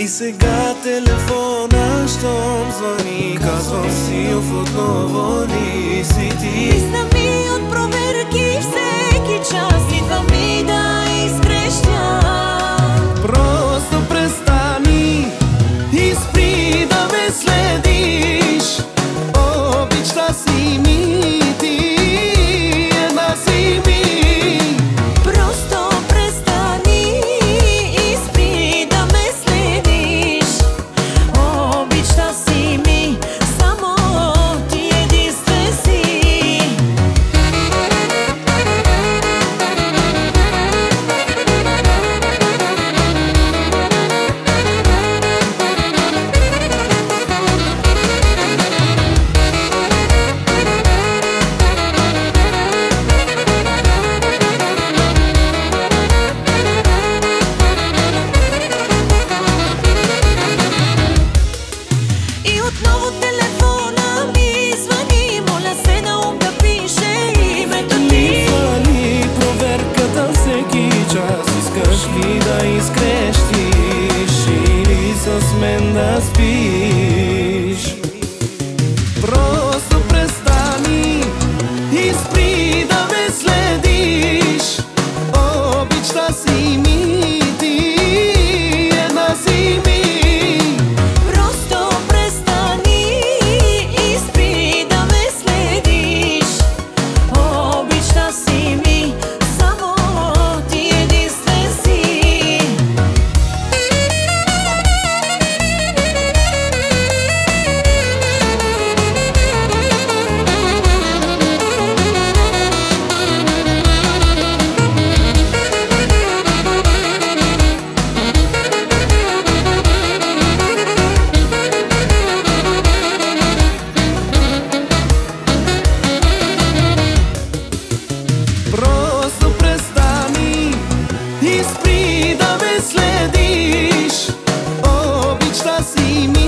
E se ga telefona shtom zoni Ka zon si u fut në voni si ti Nisë must be da me slediš Obična si mi.